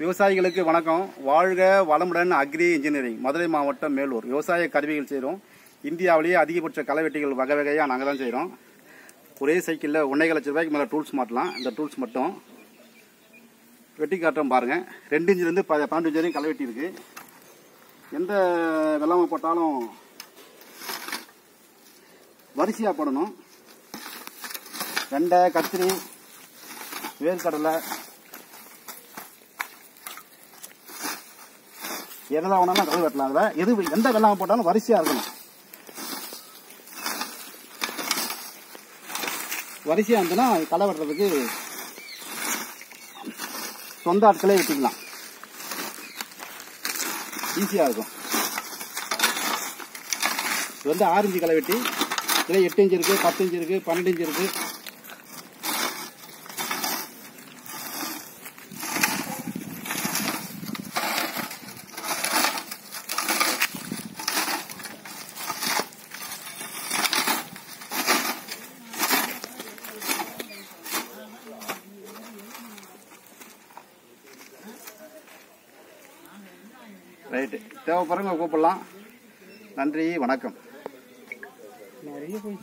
விவசாயிகளுக்கு வணக்கம். வாழ்க வளமுடன் அக்ரி இன்ஜினியரிங் மதுரை மாவட்டம் மேலூர். விவசாய கருவிகள் செய்கிறோம் இந்தியாவிலேயே அதிகபட்ச களைவெட்டிகள் வகை வகையாக நாங்கள் தான் செய்கிறோம் ஒரே சைக்கிளில் ஒன்றே லட்ச ரூபாய்க்கு மேலே டூல்ஸ் மாட்டலாம். இந்த டூல்ஸ் மட்டும். வெட்டி காட்டுறோம் பாருங்கள் ரெண்டு இன்ச்சிலேருந்து ப பன்னெண்டு இன்ச்சு வரையும் களைவெட்டி இருக்குது எந்த வெள்ளாமை போட்டாலும் வரிசையாக போடணும். வெண்டை கத்திரி வேர்க்கடலை எதெல்லாம் வேணாலும் கழுவு வெட்டலாம் அதில் எது எந்த வெள்ளாமல் போட்டாலும் வரிசையாக இருக்கணும். வரிசையாக இருந்துன்னா களை வெட்டுறதுக்கு சொந்த ஆட்களே வெட்டிக்கலாம் ஈஸியாக இருக்கும். இது வந்து ஆறு களை வெட்டி. இதில் எட்டு இன்ச்சு இருக்குது பத்து இன்ச்சு இருக்குது பன்னெண்டு இன்ச்சு இருக்குது ரைட்டு. தேவைப்படுறவங்க கூப்பிடலாம். நன்றி வணக்கம். நிறைய போய்